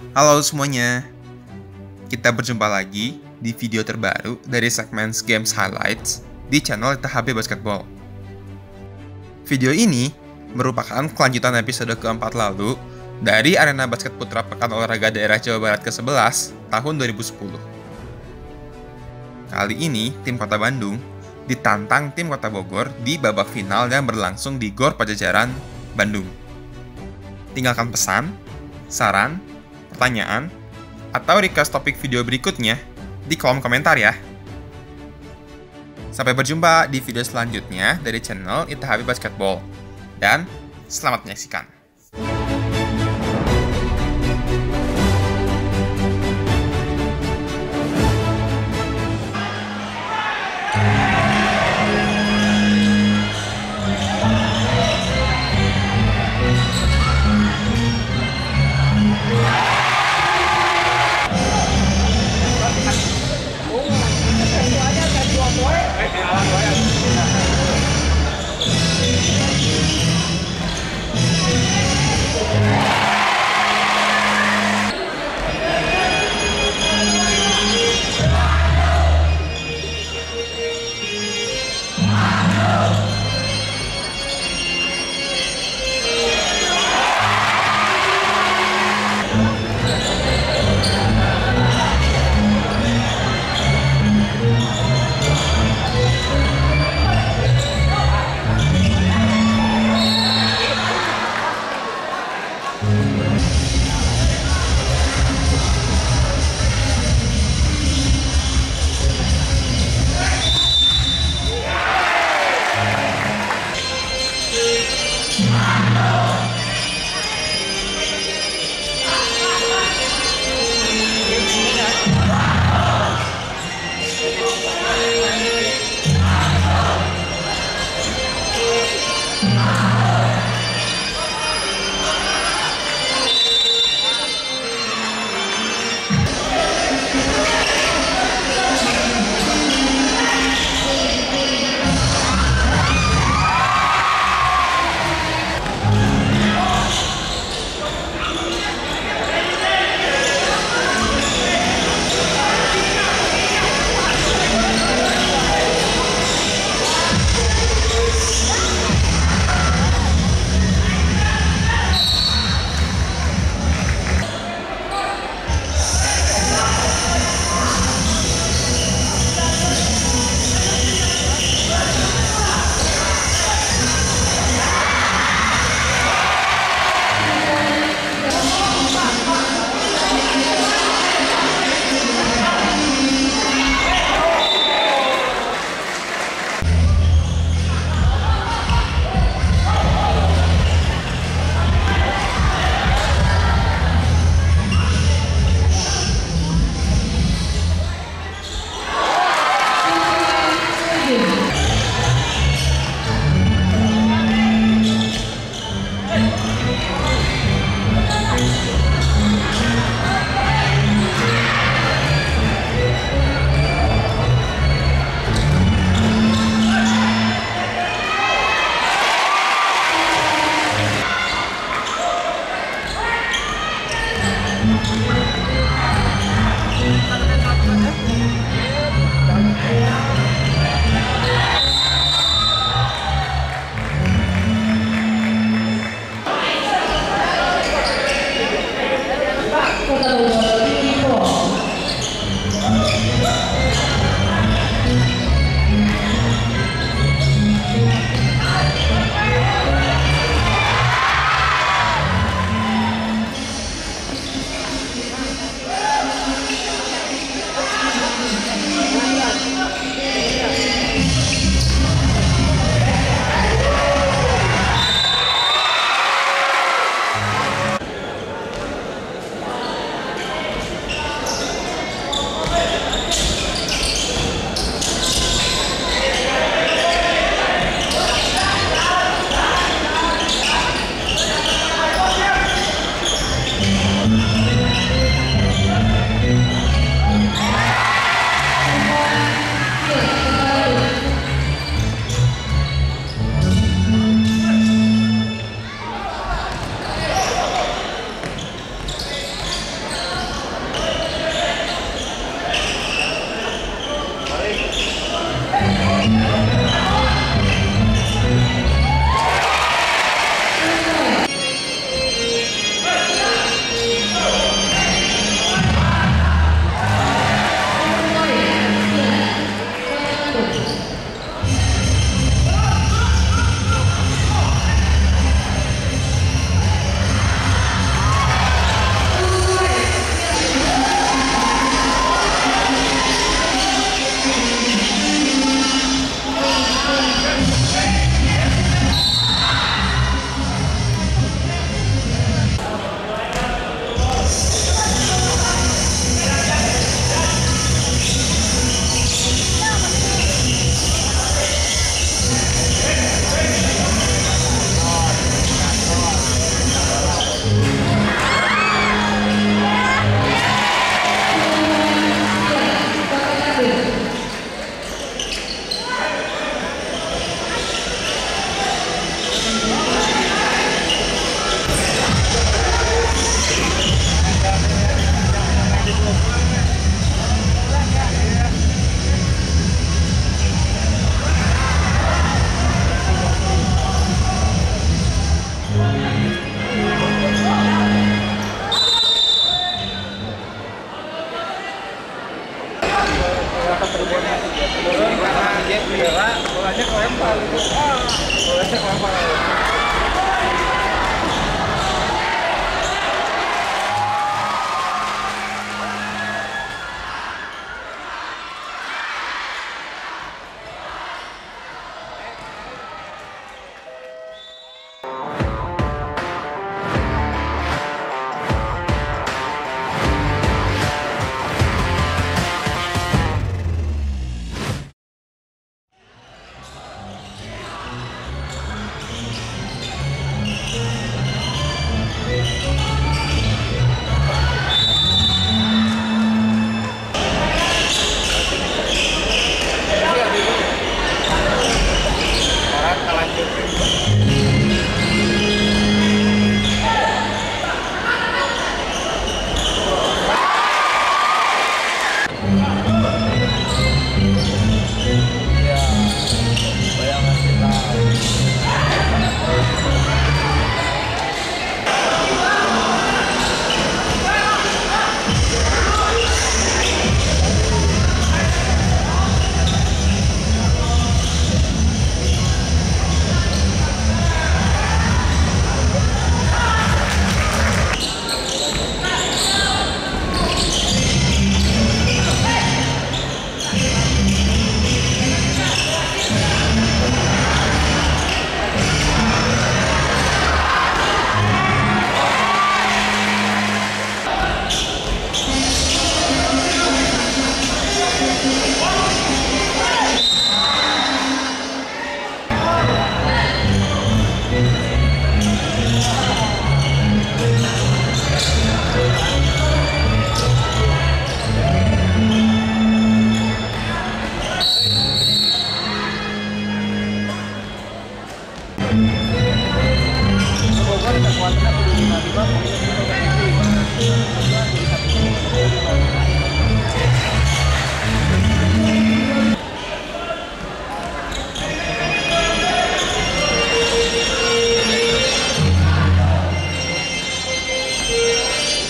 Halo semuanya, kita berjumpa lagi di video terbaru dari segmen Games Highlights di channel THB Basketball. Video ini merupakan kelanjutan episode keempat lalu dari Arena Basket Putra Pekan Olahraga Daerah Jawa Barat ke-11 tahun 2010. Kali ini, tim Kota Bandung ditantang tim Kota Bogor di babak final yang berlangsung di Gor Pajajaran, Bandung. Tinggalkan pesan, saran, pertanyaan, atau request topik video berikutnya di kolom komentar ya. Sampai berjumpa di video selanjutnya dari channel ITHB Basketball. Dan selamat menyaksikan.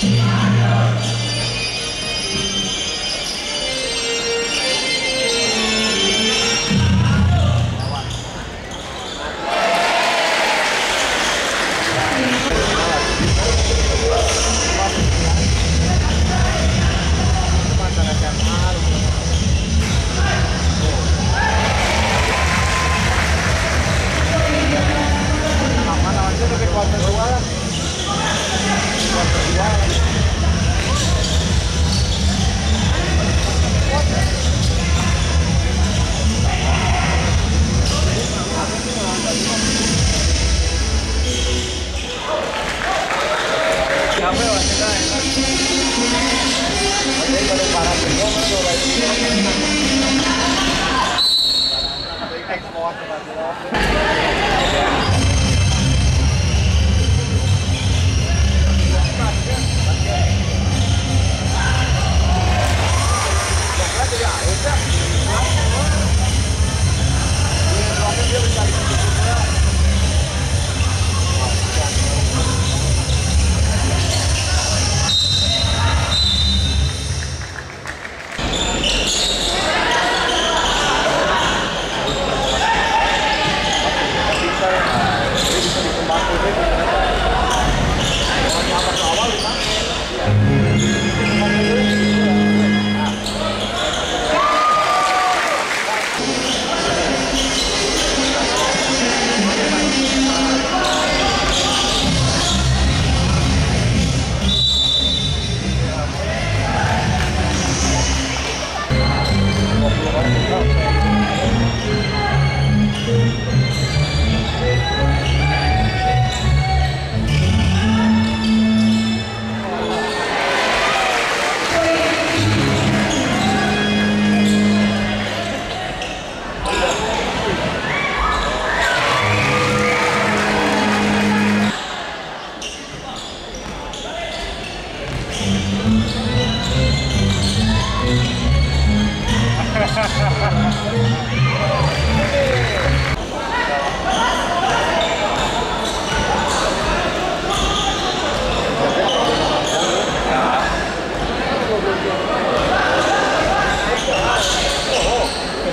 Yeah.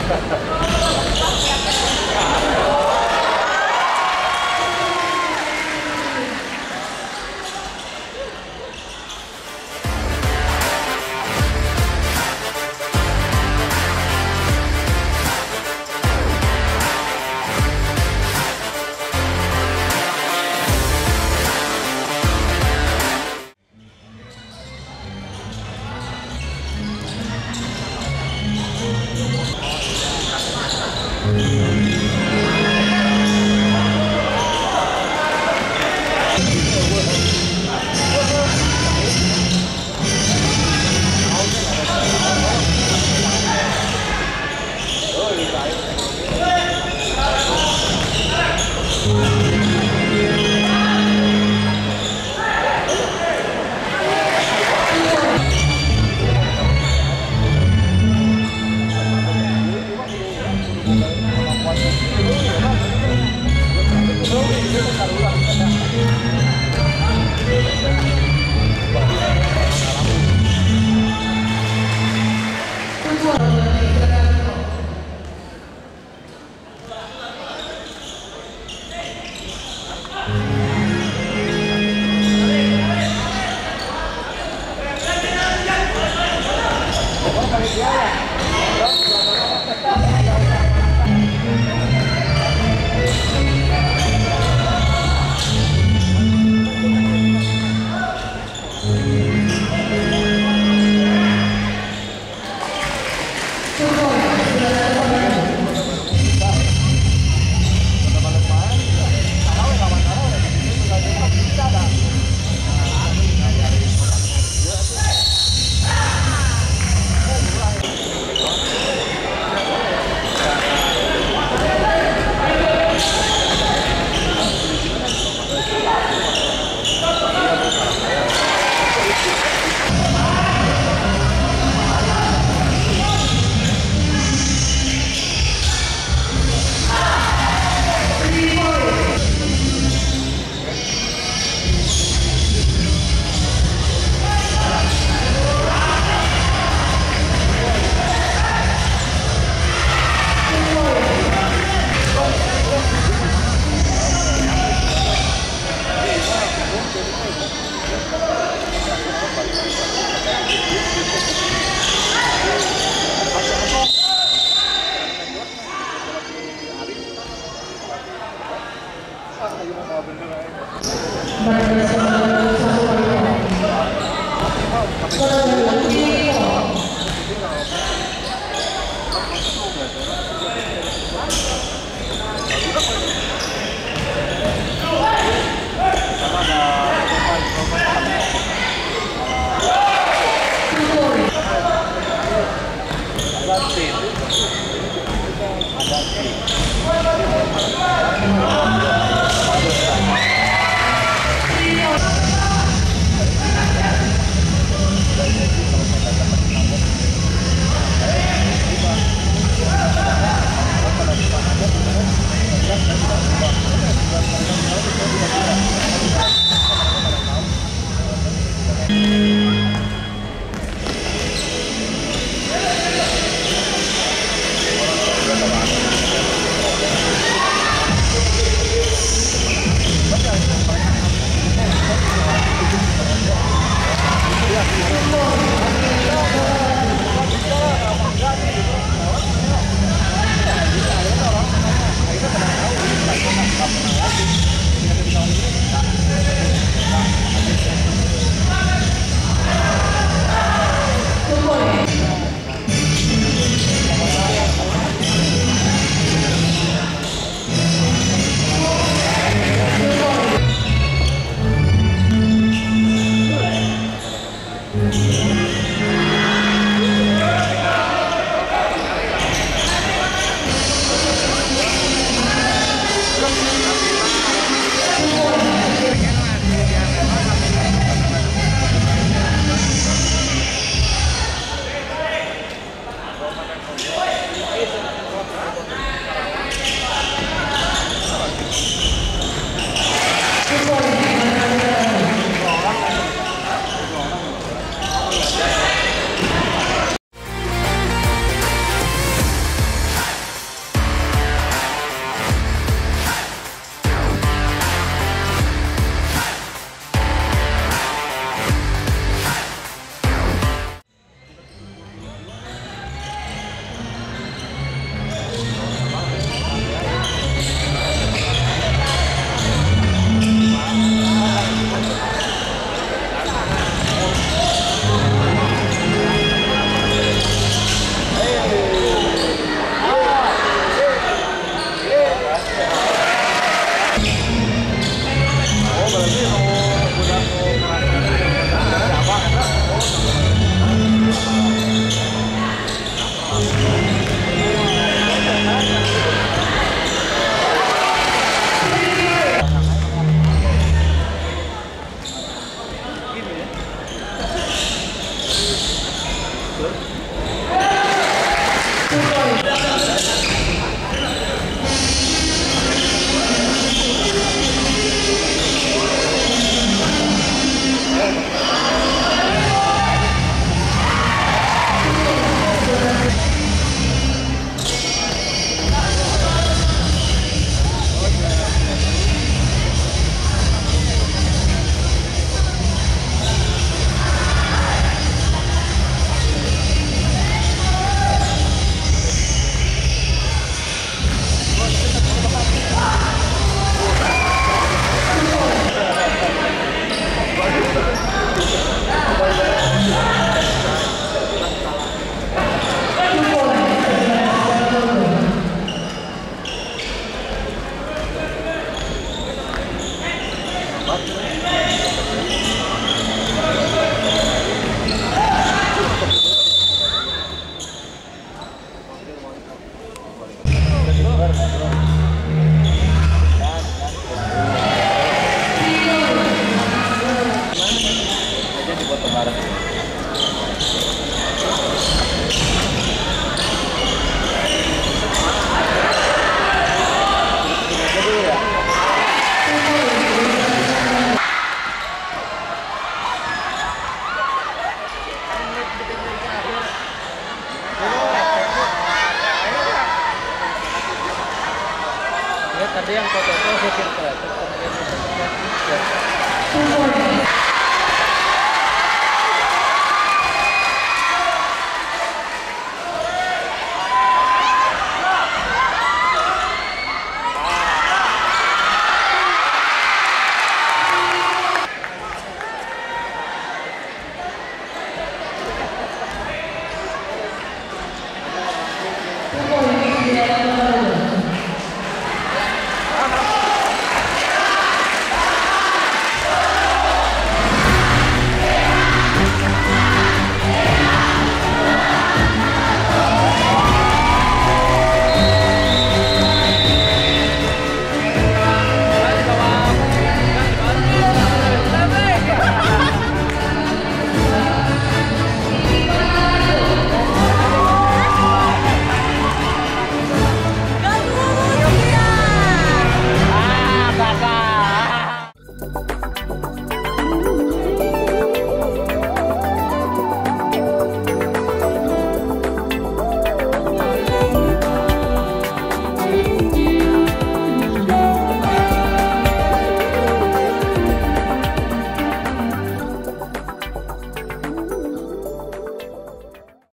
Ha ha ha.